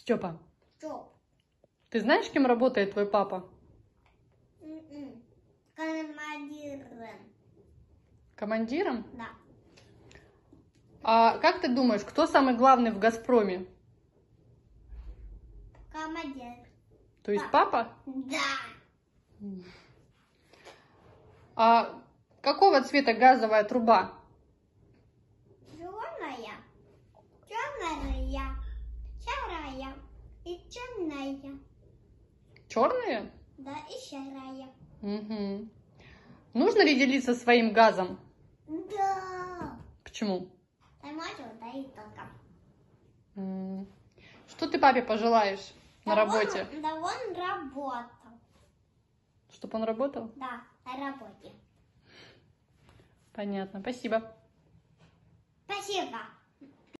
Степа, ты знаешь, кем работает твой папа? М-м. Командиром. Командиром? Да. А как ты думаешь, кто самый главный в Газпроме? Командир. То есть папа? Да. А какого цвета газовая труба? Черная. Черная. Серая. И черная. Черные? Да, и серая. Угу. Нужно ли делиться своим газом? Да. Почему? Вот да и только. Что ты папе пожелаешь на Да работе? Он, да он работал. Чтобы он работал? Да, на работе. Понятно, спасибо. Спасибо.